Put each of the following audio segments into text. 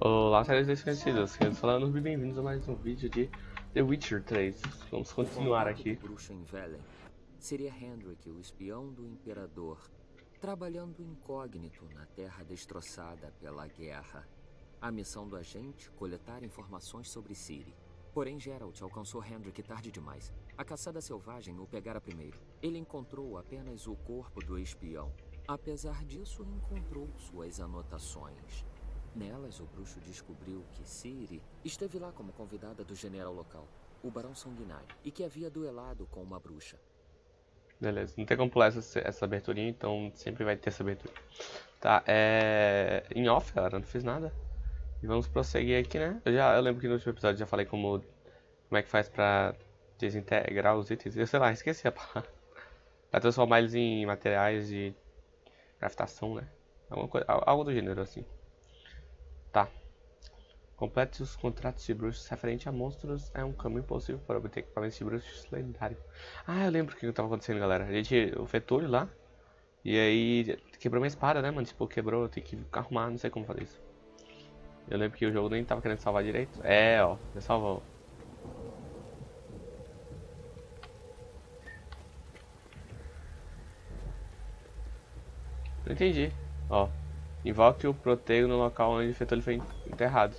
Olá, séries desconhecidas, queridos falando, bem-vindos a mais um vídeo de The Witcher 3. Vamos continuar aqui. bruxo em Velen seria Hendrik, o espião do Imperador, trabalhando incógnito na terra destroçada pela guerra. A missão do agente, coletar informações sobre Ciri. Porém, Geralt alcançou Hendrik tarde demais. A caçada selvagem o pegara primeiro. Ele encontrou apenas o corpo do espião. Apesar disso, encontrou suas anotações. Nelas, o bruxo descobriu que Ciri esteve lá como convidada do general local, o Barão Sanguinário, e que havia duelado com uma bruxa. Beleza, não tem como pular essa, essa aberturinha, então sempre vai ter essa abertura. Tá, é... Em off, galera, não fiz nada. E vamos prosseguir aqui, né? Eu, já, eu lembro que no último episódio já falei como, como é que faz pra desintegrar os itens. Eu sei lá, esqueci a palavra. Pra transformar eles em materiais de craftação, né? Alguma coisa, algo do gênero, assim. Tá. Complete os contratos de bruxos referente a monstros é um caminho possível para obter equipamentos de bruxos lendários. Ah, eu lembro o que estava acontecendo, galera. A gente, o Fetulho lá, e aí quebrou minha espada, né, mano? Tipo, quebrou, eu tenho que arrumar, não sei como fazer isso. Eu lembro que o jogo nem tava querendo salvar direito. É, ó, já salvou. Não entendi. Ó, invoque o protego no local onde o Fetulho foi enterrado.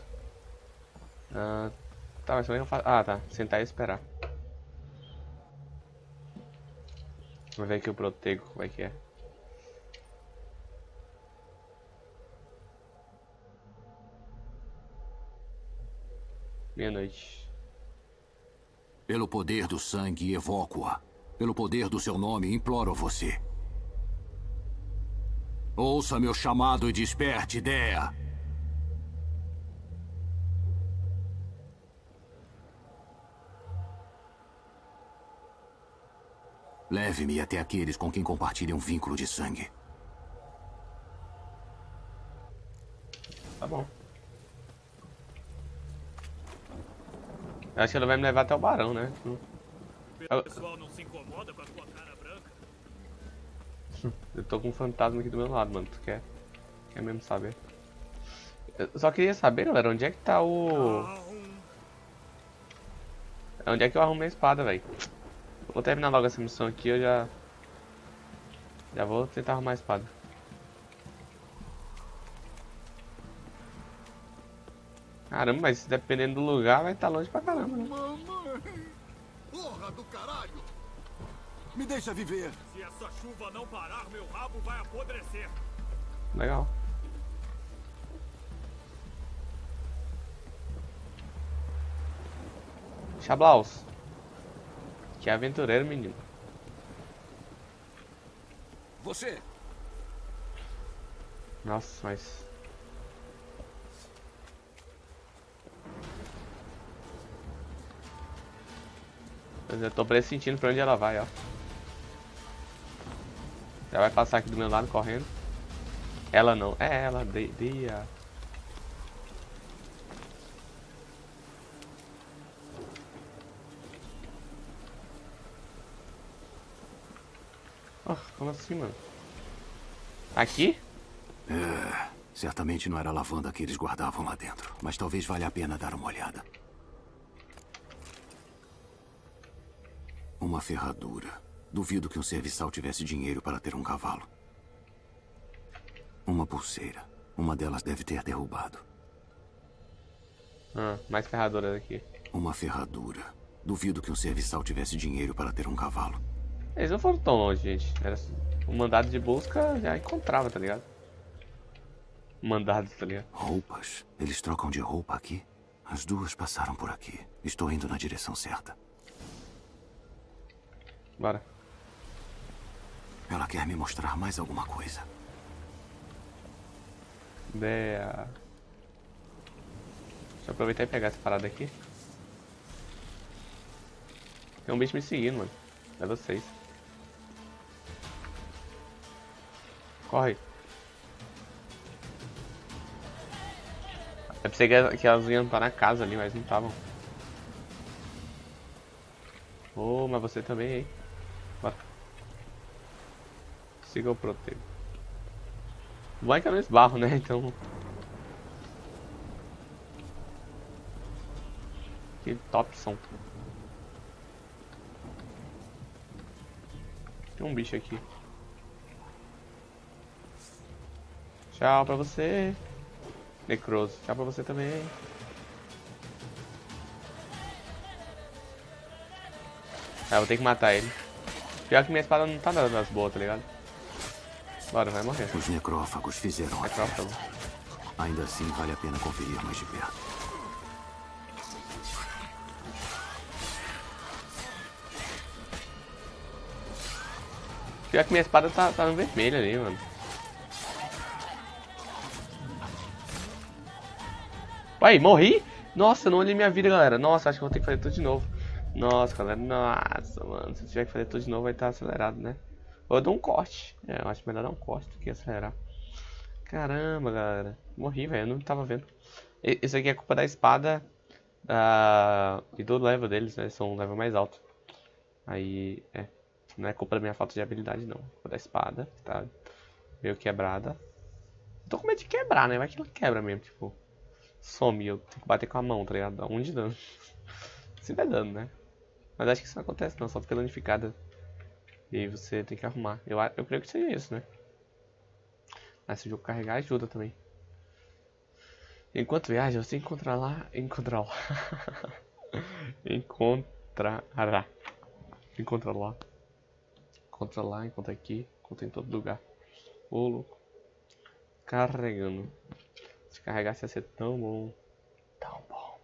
Ah, tá, mas eu faço? Ah, tá. Sentar e esperar. Vamos ver aqui o protego, como é que é. Meia-noite. Pelo poder do sangue, evoco-a. Pelo poder do seu nome, imploro você. Ouça meu chamado e desperte, ideia. Leve-me até aqueles com quem compartilha um vínculo de sangue. Tá bom. Acho que ele vai me levar até o barão, né? O pessoal não se incomoda com a tua? Eu tô com um fantasma aqui do meu lado, mano. Tu quer? Quer mesmo saber? Eu só queria saber, galera, onde é que tá o... Onde é que eu arrumei a espada, velho? Vou terminar logo essa missão aqui, eu já... Já vou tentar arrumar a espada. Caramba, mas dependendo do lugar vai estar longe pra caramba, né? Mamãe! Porra do caralho! Me deixa viver! Se essa chuva não parar, meu rabo vai apodrecer. Legal. Chablaus. Que aventureiro, menino. Você! Nossa, mas... Mas eu tô pressentindo pra onde ela vai, ó. Já vai passar aqui do meu lado correndo. Ela não. É ela, de, de a... Oh, como assim, mano? Aqui? É, certamente não era a lavanda que eles guardavam lá dentro, mas talvez valha a pena dar uma olhada. Uma ferradura. Duvido que um serviçal tivesse dinheiro para ter um cavalo. Uma pulseira. Uma delas deve ter derrubado. Ah, mais ferraduras aqui. Uma ferradura. Duvido que um serviçal tivesse dinheiro para ter um cavalo. Eles não foram tão longe, gente. Era o mandado de busca já encontrava, tá ligado? Mandados, tá ligado? Roupas. Eles trocam de roupa aqui? As duas passaram por aqui. Estou indo na direção certa. Bora. Ela quer me mostrar mais alguma coisa. Ideia. Deixa eu aproveitar e pegar essa parada aqui. Tem um bicho me seguindo, mano. É vocês. Corre. Eu pensei que, que elas iam estar na casa ali, mas não estavam. Oh, mas você também, hein? Bora. Siga o protego. É que eu não esbarro, né? Então. Que top som. Tem um bicho aqui. Tchau pra você. Necroso. Tchau pra você também. Ah, vou ter que matar ele. Pior que minha espada não tá dando das boas, tá ligado? Bora, vai morrer. Os necrófagos fizeram a Necrófago. Ainda assim, vale a pena conferir mais de perto. Pior que minha espada tá, tá no vermelho ali, mano. Uai, morri? Nossa, eu não olhei minha vida, galera. Nossa, acho que vou ter que fazer tudo de novo. Nossa, galera. Nossa, mano. Se eu tiver que fazer tudo de novo, vai estar acelerado, né? Ou eu dou um corte. É, eu acho melhor dar um corte do que acelerar. Caramba, galera. Morri, velho. Eu não tava vendo. Isso aqui é culpa da espada da... e do level deles, né? São um level mais alto. Aí, é. Não é culpa da minha falta de habilidade, não. É culpa da espada, que tá meio quebrada. Tô com medo de quebrar, né? Vai que ela quebra mesmo, tipo. Some, eu tenho que bater com a mão, tá ligado? Dá um de dano. Se der dano, né? Mas acho que isso não acontece não, só fica danificada. E aí você tem que arrumar. Eu, eu creio que seja isso, né? Mas se o jogo carregar, ajuda também. Enquanto viaja, você encontra lá. Encontra lá. Encontrará. Encontra lá. Encontra lá, encontra aqui, encontra em todo lugar. Ô louco. Carregando. Se carregasse ia ser tão bom. Tão bom.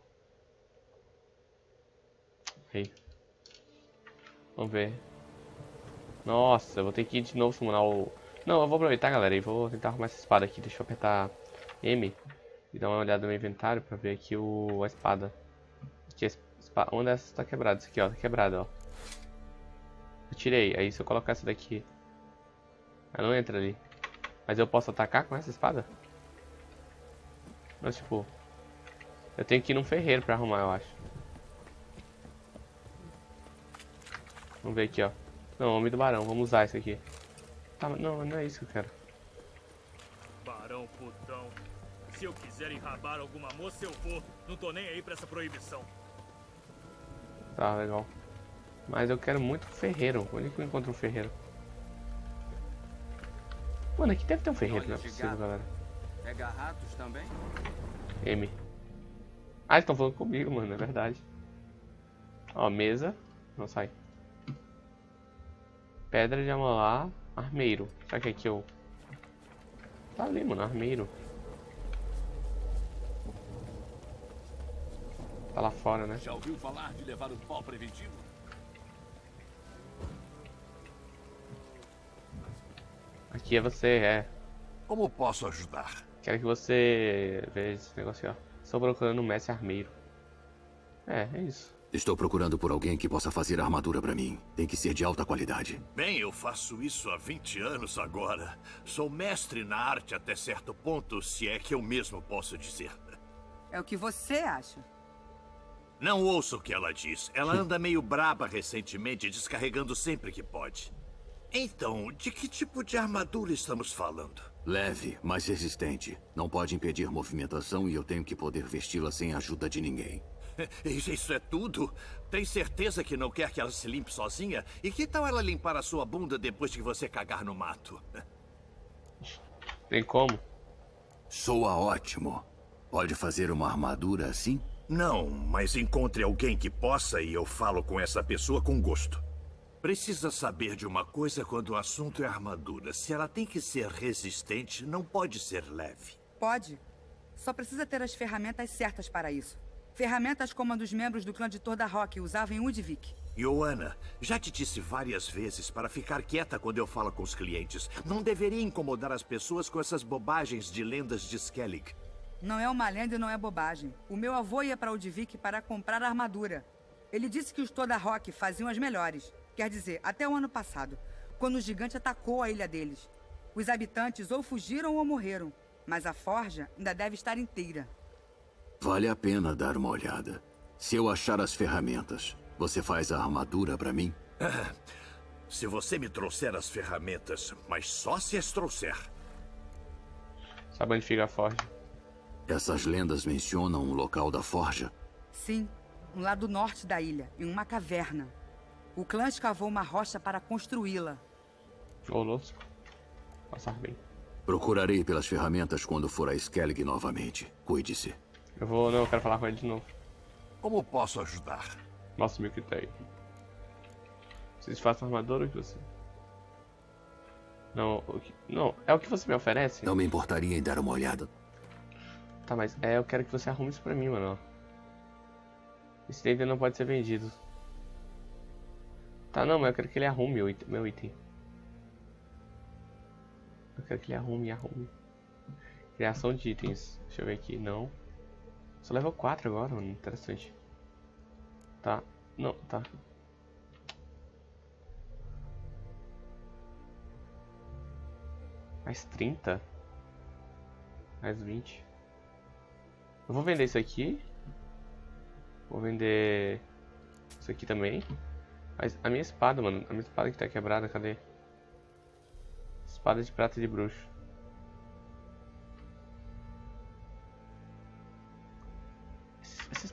Aí. Vamos ver. Nossa, vou ter que ir de novo summonar o. Não, eu vou aproveitar, galera, e vou tentar arrumar essa espada aqui. Deixa eu apertar M e dar uma olhada no meu inventário pra ver aqui o... a espada. Aqui, a espa... Uma dessas tá quebrada. Isso aqui, ó, tá quebrada, ó. Eu tirei. Aí se eu colocar essa daqui. Ela não entra ali. Mas eu posso atacar com essa espada? Mas tipo. Eu tenho que ir num ferreiro pra arrumar, eu acho. Vamos ver aqui, ó. Não, homem do barão. Vamos usar isso aqui. Tá, mas não, não é isso que eu quero. Barão putão. Se eu quiser enrabar alguma moça, eu vou. Não tô nem aí pra essa proibição. Tá, legal. Mas eu quero muito ferreiro. Onde que eu encontro um ferreiro? Mano, aqui deve ter um ferreiro, não é possível, galera. Pega ratos também? M. Ah, eles estão falando comigo, mano, é verdade. Ó, mesa. Não sai. Pedra de amolar. Armeiro. Será que aqui eu. Tá ali, mano, armeiro. Tá lá fora, né? Já ouviu falar de levar um pau preventivo? Aqui é você, é. Como posso ajudar? Quero que você veja esse negócio aqui, ó. Estou procurando um mestre armeiro. É, é isso. Estou procurando por alguém que possa fazer armadura para mim. Tem que ser de alta qualidade. Bem, eu faço isso há 20 anos agora. Sou mestre na arte até certo ponto, se é que eu mesmo posso dizer. É o que você acha. Não ouço o que ela diz. Ela anda meio braba recentemente, descarregando sempre que pode. Então, de que tipo de armadura estamos falando? Leve, mas resistente. Não pode impedir movimentação e eu tenho que poder vesti-la sem a ajuda de ninguém. Isso é tudo? Tem certeza que não quer que ela se limpe sozinha? E que tal ela limpar a sua bunda depois que você cagar no mato? Tem como? Soa ótimo. Pode fazer uma armadura assim? Não, mas encontre alguém que possa e eu falo com essa pessoa com gosto. Precisa saber de uma coisa quando o assunto é armadura. Se ela tem que ser resistente, não pode ser leve. Pode. Só precisa ter as ferramentas certas para isso. Ferramentas como a dos membros do clã de Torda Rock usavam em Udvik. Joana, já te disse várias vezes para ficar quieta quando eu falo com os clientes. Não deveria incomodar as pessoas com essas bobagens de lendas de Skellig. Não é uma lenda e não é bobagem. O meu avô ia para Udvik para comprar armadura. Ele disse que os Torda Rock faziam as melhores. Quer dizer, até o ano passado, quando o gigante atacou a ilha deles. Os habitantes ou fugiram ou morreram, mas a forja ainda deve estar inteira. Vale a pena dar uma olhada. Se eu achar as ferramentas, você faz a armadura para mim? Se você me trouxer as ferramentas, mas só se as trouxer. Sabe onde fica a forja? Essas lendas mencionam o local da forja. Sim, no lado norte da ilha, em uma caverna. O clã escavou uma rocha para construí-la. Ô, louco. Passar bem. Procurarei pelas ferramentas quando for a Skellig novamente. Cuide-se. Eu vou. Não, eu quero falar com ele de novo. Como posso ajudar? Mostra meu critério. Vocês façam armadura ou que você? Não, o que... não, é o que você me oferece? Não me importaria em dar uma olhada. Tá, mas é, eu quero que você arrume isso pra mim, mano. Esse item não pode ser vendido. Tá, não, mas eu quero que ele arrume meu item. Meu item. Eu quero que ele arrume arrume. Criação de itens. Deixa eu ver aqui. Não. Só level 4 agora, mano. Interessante. Tá. Não, tá. Mais 30? Mais 20. Eu vou vender isso aqui. Vou vender isso aqui também. Mas a minha espada, mano. A minha espada que tá quebrada, cadê? Espada de prata de bruxo.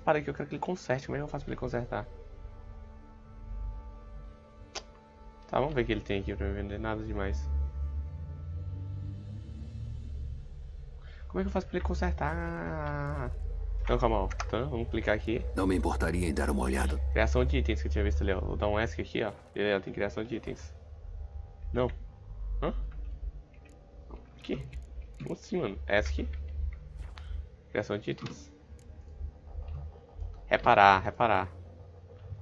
Espada aqui eu quero que ele conserte. Como é que eu faço pra ele consertar? Tá, vamos ver o que ele tem aqui pra me vender. Nada demais. Como é que eu faço pra ele consertar? Então, calma, ó. Então, vamos clicar aqui. Não me importaria em dar uma olhada. Criação de itens que eu tinha visto ali, ó. Vou dar um ESC aqui, ó. E ó, tem criação de itens. Não. Hã? Aqui. Como assim, mano? ESC. Criação de itens. Reparar, reparar.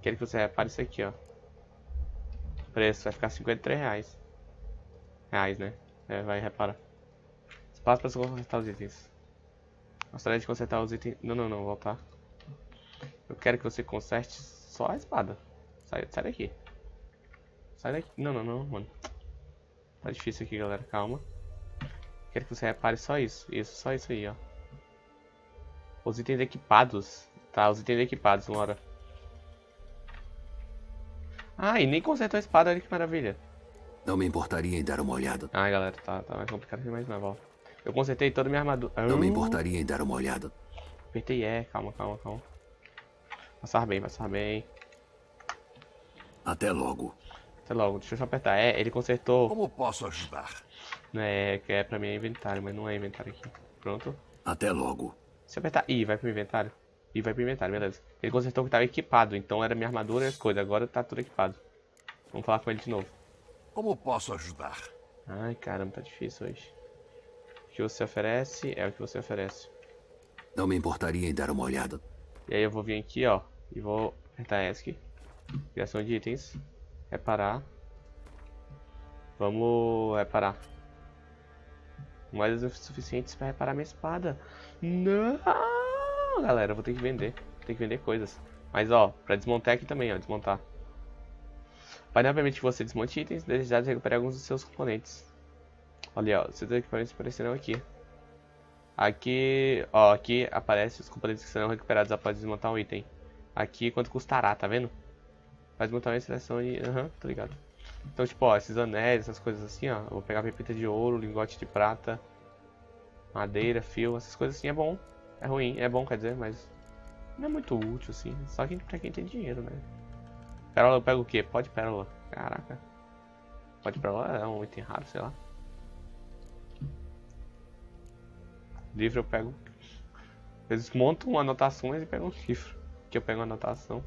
Quero que você repare isso aqui, ó. Preço vai ficar 53 reais. Reais, né? É, vai reparar. Espaço para consertar os itens. Gostaria de consertar os itens. Não, não, não, voltar. Eu quero que você conserte só a espada. Sai, sai daqui. Sai daqui. Não, não, não, mano. Tá difícil aqui, galera. Calma. Quero que você repare só isso. Isso, só isso aí, ó. Os itens equipados. Tá, os itens equipados, uma hora. Ah, e nem consertou a espada, olha que maravilha. Não me importaria em dar uma olhada. Ai, galera, tá, tá mais complicado que mais ó. Eu consertei toda a minha armadura. Não me importaria em dar uma olhada. Apertei é, calma, calma, calma. Passar bem, passar bem. Até logo. Até logo, deixa eu só apertar. É, ele consertou. Como posso ajudar? É, que é pra mim é inventário, mas não é inventário aqui. Pronto. Até logo. Se eu apertar I, vai pro inventário. I vai pro inventário, beleza. Ele consertou que tava equipado, então era minha armadura e as coisas. Agora tá tudo equipado. Vamos falar com ele de novo. Como posso ajudar? Ai, caramba, tá difícil hoje. O que você oferece é o que você oferece. Não me importaria em dar uma olhada. E aí eu vou vir aqui, ó, e vou apertar ESC. Criação de itens. Reparar. Vamos reparar. Moedas suficientes para reparar minha espada. Não, galera, eu vou ter que vender. Tem que vender coisas. Mas ó, para desmontar aqui também, ó, desmontar. Painel permite que você desmonte itens desejados e recupere alguns dos seus componentes. Olha, ó, seus equipamentos aparecerão aqui. Aqui, ó, aqui aparece os componentes que serão recuperados após desmontar um item. Aqui quanto custará, tá vendo? Faz montar uma seleção e... Aham, uhum, tô ligado. Então, tipo, ó, esses anéis, essas coisas assim, ó. Vou pegar pepita de ouro, lingote de prata, madeira, fio, essas coisas assim é bom. É ruim, é bom, quer dizer, mas não é muito útil, assim. Só que pra quem tem dinheiro, né? Pérola eu pego o quê? Pode pérola. Caraca. Pode pérola é um item raro, sei lá. Livro eu pego. Eles montam anotações e pegam um livro. Que eu pego anotação.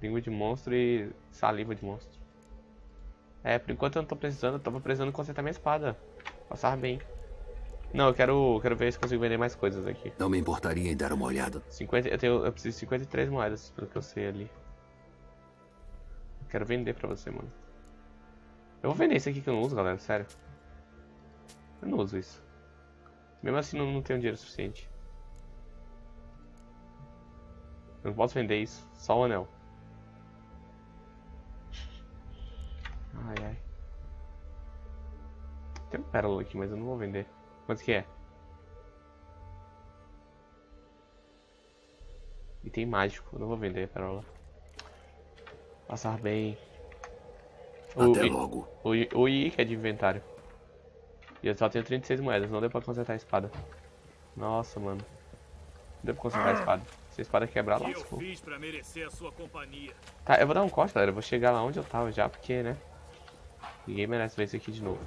Língua de monstro e saliva de monstro. É, por enquanto eu não tô precisando, eu tava precisando consertar minha espada. Passar bem. Não, eu quero, quero ver se consigo vender mais coisas aqui. Não me importaria em dar uma olhada. 50, eu, tenho, eu preciso de 53 moedas, pelo que eu sei ali. Quero vender pra você, mano. Eu vou vender isso aqui que eu não uso, galera, sério. Eu não uso isso. Mesmo assim não, não tenho dinheiro suficiente. Eu não posso vender isso, só o anel. Ai ai. Tem um pérola aqui, mas eu não vou vender. Quanto que é? Item mágico, eu não vou vender a pérola. Passar bem. Até o, logo. O, o, o I que é de inventário. E eu só tenho 36 moedas, não deu pra consertar a espada. Nossa, mano. deu pra consertar a espada. Se a espada quebrar, O que eu fiz pra merecer a sua companhia? Tá, eu vou dar um corte, galera. Eu vou chegar lá onde eu tava já, porque, né? Ninguém merece ver isso aqui de novo.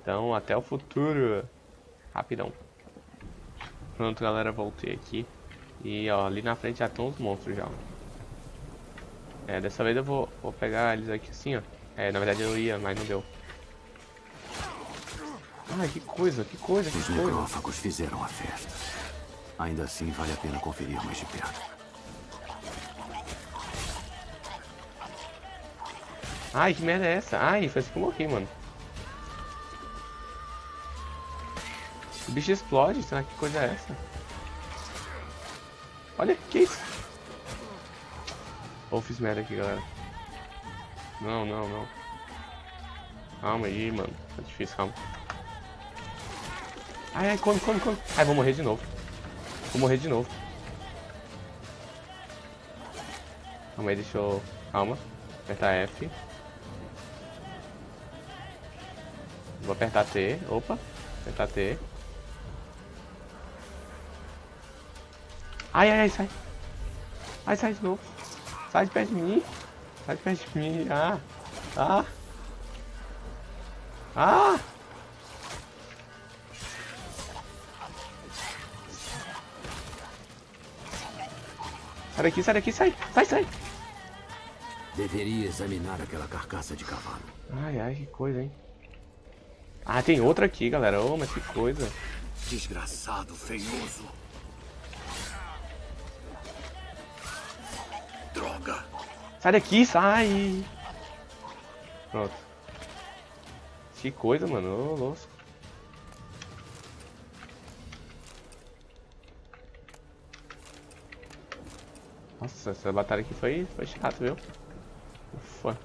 Então, até o futuro. Rapidão. Pronto, galera. Voltei aqui. E, ó, ali na frente já estão os monstros já. É, dessa vez eu vou, vou pegar eles aqui assim, ó. É, na verdade eu ia, mas não deu. Ai, que coisa, que coisa, que Os coisa. necrófagos fizeram a festa. Ainda assim, vale a pena conferir mais de perto. Ai, que merda é essa? Ai, foi assim que eu morri, mano. O bicho explode, será que coisa é essa? Olha, que isso? Ou fiz merda aqui, galera. Não, não, não. Calma aí, mano. Tá difícil, calma. Ai, ai, come, come, come. Ai, vou morrer de novo. Vou morrer de novo. Calma aí, deixa eu... Calma. Apertar F. Vou apertar T. Opa. Apertar T. Ai, ai, ai, sai. Ai, sai de novo. Sai de perto de mim. Sai de perto de mim. Ah. Ah. Ah. Sai daqui, sai daqui, sai. Sai, sai. Deveria examinar aquela carcaça de cavalo. Ai, ai, que coisa, hein. Ah, tem outra aqui, galera. Ô, mas que coisa. Desgraçado, feioso. Sai daqui, sai! Pronto. Que coisa, mano. Ô, louco. Nossa, essa batalha aqui foi, foi chata, viu? Ufa.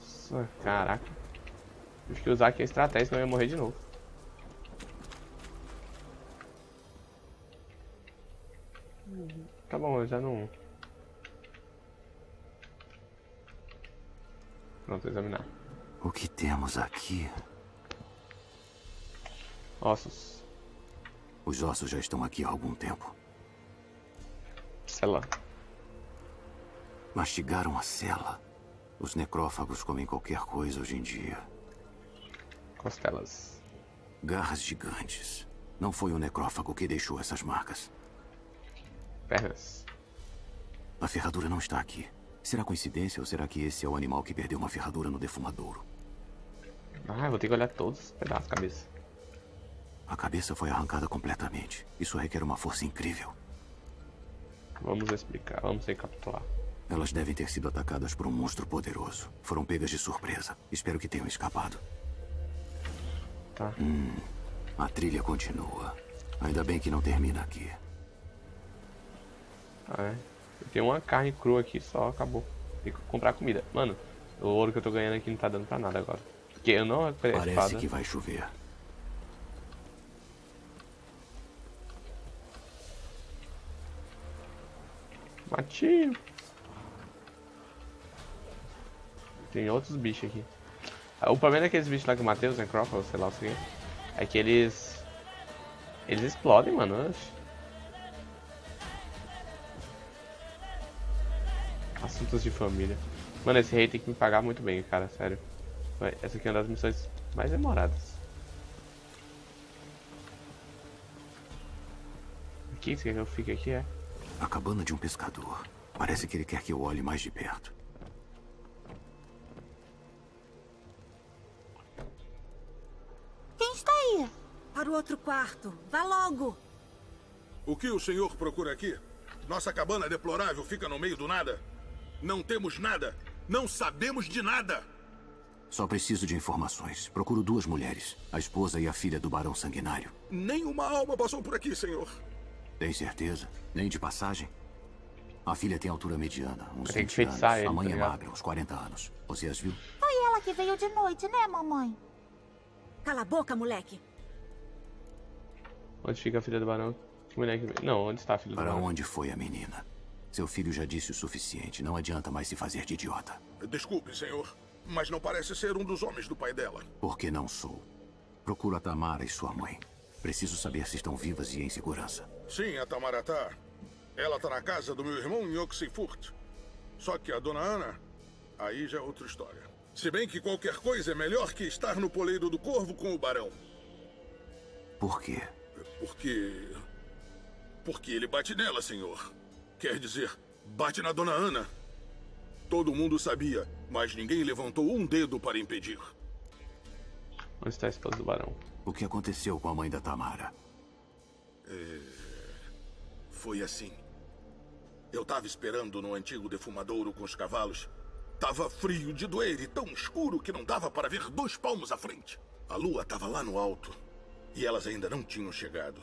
Nossa, caraca. Tive que usar aqui a estratégia, senão eu ia morrer de novo. Tá bom, eu já não. Pronto, examinar. O que temos aqui? Ossos. Os ossos já estão aqui há algum tempo. Lá. Mastigaram a cela. Os necrófagos comem qualquer coisa hoje em dia. Costelas. Garras gigantes. Não foi o necrófago que deixou essas marcas. Pernas. A ferradura não está aqui. Será coincidência ou será que esse é o animal que perdeu uma ferradura no defumadouro? Ah, vou ter que olhar todos os pedaços da cabeça. A cabeça foi arrancada completamente. Isso requer uma força incrível. Vamos explicar, vamos recapitular. Elas devem ter sido atacadas por um monstro poderoso. Foram pegas de surpresa. Espero que tenham escapado. Tá. A trilha continua. Ainda bem que não termina aqui. Ah, é. Tenho uma carne crua aqui só, acabou. Tem que comprar comida. Mano, o ouro que eu tô ganhando aqui não tá dando pra nada agora. Porque eu não recuperei Parece espada. que vai chover. Matinho. Tem outros bichos aqui. Ah, O problema daqueles bichos lá que eu matei, os necrófagos, sei lá o que, é que eles. Eles explodem, mano. Assuntos de família. Mano, esse rei tem que me pagar muito bem, cara, sério. Essa aqui é uma das missões mais demoradas. Aqui, você quer que eu fique aqui, é? A cabana de um pescador. Parece que ele quer que eu olhe mais de perto. Quem está aí? Para o outro quarto. Vá logo. O que o senhor procura aqui? Nossa cabana deplorável fica no meio do nada. Não temos nada. Não sabemos de nada. Só preciso de informações. Procuro duas mulheres. A esposa e a filha do Barão Sanguinário. Nenhuma alma passou por aqui, senhor. Tem certeza? Nem de passagem? A filha tem altura mediana, uns Tem que 20 anos. ele, a mãe tá é magra, uns 40 anos. Você as viu? Foi ela que veio de noite, né, mamãe? Cala a boca, moleque. Onde fica a filha do barão? Que mulher que... Não, onde está a filha do Para barão? onde foi a menina? Seu filho já disse o suficiente. Não adianta mais se fazer de idiota. Desculpe, senhor. Mas não parece ser um dos homens do pai dela. Porque não sou. Procuro a Tamara e sua mãe. Preciso saber se estão vivas e em segurança. Sim, a Tamara tá. Ela tá na casa do meu irmão em Oxenfurt. Só que a dona Ana, aí já é outra história. Se bem que qualquer coisa é melhor que estar no poleiro do corvo com o barão. Por quê? Porque. Porque ele bate nela, senhor. Quer dizer, bate na dona Ana. Todo mundo sabia, mas ninguém levantou um dedo para impedir. Onde está a esposa do barão? O que aconteceu com a mãe da Tamara? É... Foi assim. Eu tava esperando no antigo defumadouro com os cavalos. Tava frio de doer e tão escuro que não dava para ver dois palmos à frente. A lua tava lá no alto e elas ainda não tinham chegado.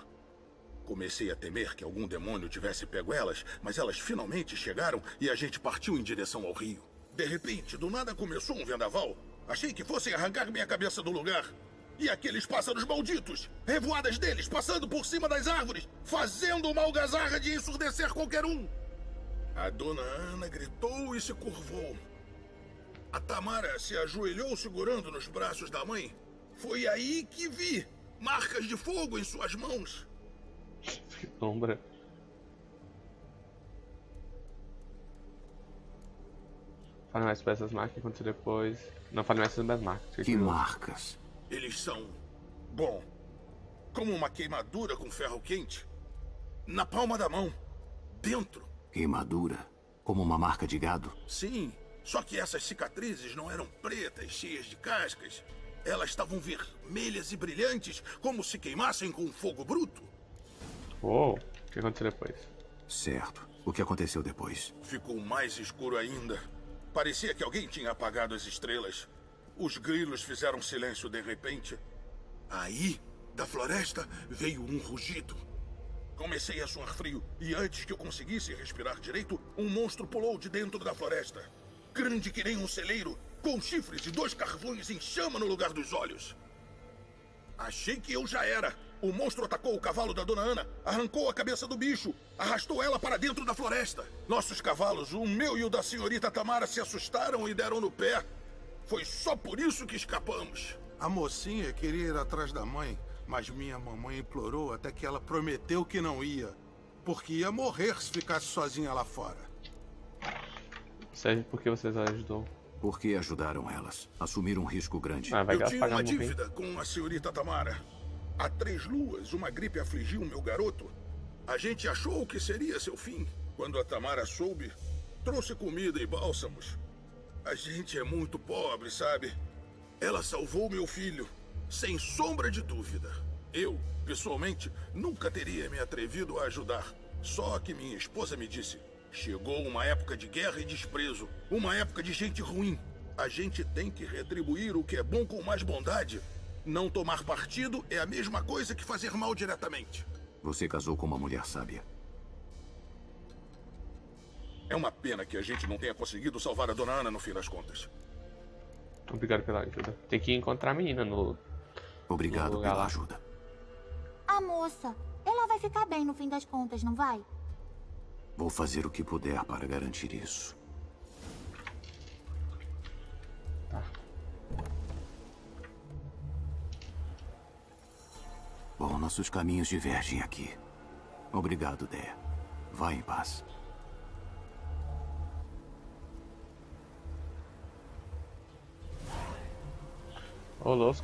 Comecei a temer que algum demônio tivesse pego elas, mas elas finalmente chegaram e a gente partiu em direção ao rio. De repente, do nada começou um vendaval. Achei que fossem arrancar minha cabeça do lugar. E aqueles pássaros malditos, revoadas deles passando por cima das árvores, fazendo uma algazarra de ensurdecer qualquer um. A dona Ana gritou e se curvou. A Tamara se ajoelhou segurando nos braços da mãe. Foi aí que vi marcas de fogo em suas mãos. Sombra. Fale mais sobre essas marcas aconteceu depois. Não fale mais sobre as marcas. Que marcas? Eles são. Bom. Como uma queimadura com ferro quente. Na palma da mão. Dentro. Queimadura? Como uma marca de gado? Sim. Só que essas cicatrizes não eram pretas, cheias de cascas. Elas estavam vermelhas e brilhantes, como se queimassem com fogo bruto. Uou, o que aconteceu depois? Certo. O que aconteceu depois? Ficou mais escuro ainda. Parecia que alguém tinha apagado as estrelas. Os grilos fizeram silêncio de repente. Aí, da floresta, veio um rugido. Comecei a suar frio, e antes que eu conseguisse respirar direito, um monstro pulou de dentro da floresta. Grande que nem um celeiro, com chifres e dois carvões em chama no lugar dos olhos. Achei que eu já era. O monstro atacou o cavalo da dona Ana, arrancou a cabeça do bicho, arrastou ela para dentro da floresta. Nossos cavalos, o meu e o da senhorita Tamara, se assustaram e deram no pé. Foi só por isso que escapamos. A mocinha queria ir atrás da mãe, mas minha mamãe implorou até que ela prometeu que não ia, porque ia morrer se ficasse sozinha lá fora. Serve porque vocês ajudou. Por que ajudaram elas? Assumiram um risco grande. Ah, vai eu tinha uma dívida com a senhorita Tamara. Há três luas, uma gripe afligiu meu garoto. A gente achou que seria seu fim. Quando a Tamara soube, trouxe comida e bálsamos. A gente é muito pobre, sabe? Ela salvou meu filho, sem sombra de dúvida. Eu, pessoalmente, nunca teria me atrevido a ajudar. Só que minha esposa me disse: chegou uma época de guerra e desprezo, uma época de gente ruim. A gente tem que retribuir o que é bom com mais bondade. Não tomar partido é a mesma coisa que fazer mal diretamente. Você casou com uma mulher sábia. É uma pena que a gente não tenha conseguido salvar a dona Ana no fim das contas. Obrigado pela ajuda. Tem que encontrar a menina no. Obrigado no lugar pela lá. ajuda. A moça, ela vai ficar bem no fim das contas, não vai? Vou fazer o que puder para garantir isso. Nossos caminhos divergem aqui. Obrigado, Dé. Vá em paz. Ô, louco.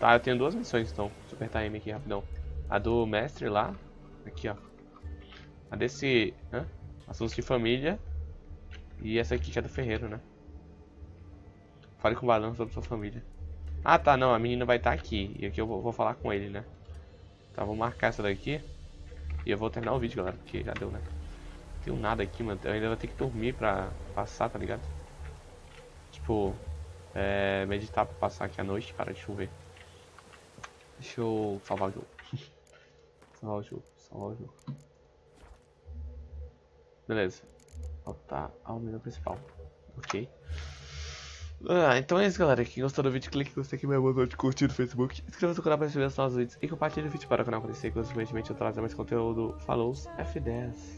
Tá, eu tenho duas missões então. Apertar M aqui rapidão. A do mestre lá. Aqui, ó. A desse. Hã? Assuntos de família. E essa aqui que é do ferreiro, né? Fale com o Balan sobre sua família. Ah tá, não, a menina vai estar aqui. E aqui eu vou, vou falar com ele, né? Tá, vou marcar essa daqui. E eu vou terminar o vídeo, galera, porque já deu, né? Não tenho nada aqui, mano. Eu ainda vou ter que dormir pra passar, tá ligado? Tipo, é, meditar pra passar aqui a noite, cara, deixa eu ver. Deixa eu salvar o jogo. salvar o jogo, salvar o jogo. Beleza. Voltar ao menu principal. Ok. Ah, então é isso, galera. Quem gostou do vídeo, clique no gostei aqui, meu botão de curtir no Facebook. Inscreva-se no canal para receber os novos vídeos. E compartilhe o vídeo para o canal crescer. Consequentemente, eu trazer mais conteúdo. Falou, F10.